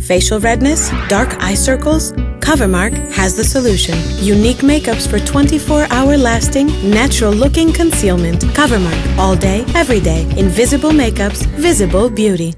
Facial redness? Dark eye circles? Covermark has the solution. Unique makeups for 24 hour lasting, natural looking concealment. Covermark. All day, every day. Invisible makeups, visible beauty.